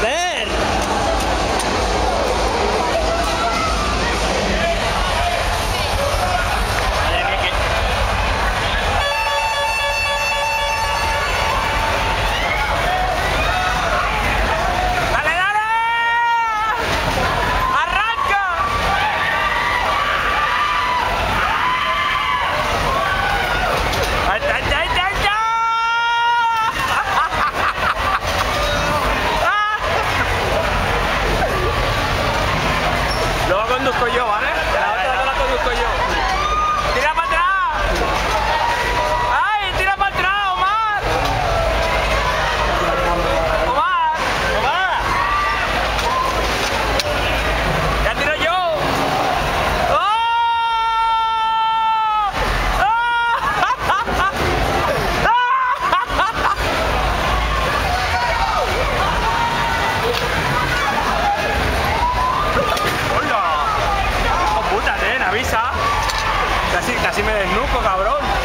네. conduzco yo, ¿vale? La otra no la conduzco yo. casi me desnuco, cabrón.